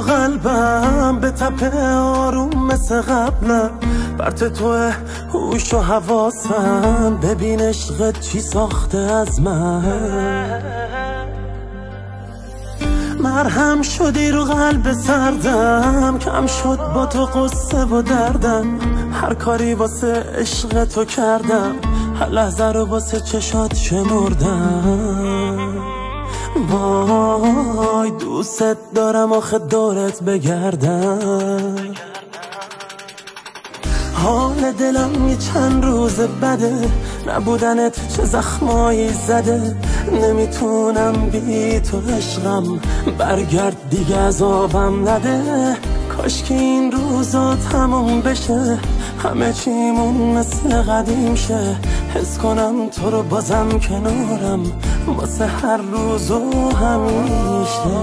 قلبم به تپ آروم مثل قبلم برت تو هوش و حواسم. ببین عشقت چی ساخته از من. مرهم شدی رو قلب سردم. کم شد با تو قصه و دردم. هر کاری واسه عشق تو کردم. هر لحظه رو واسه چشات شمردم. دوست دارم آخه دورت بگردم. حال دلم یه چند روز بده. نبودنت چه زخمایی زده. نمی‌تونم بی تو عشقم برگرد دیگه عذابم نده. کاش که این روزا تموم بشه. همه چیمون مثل قدیم شه. حس کنم تو رو بازم کنارم. واسه هر روز و همیشه.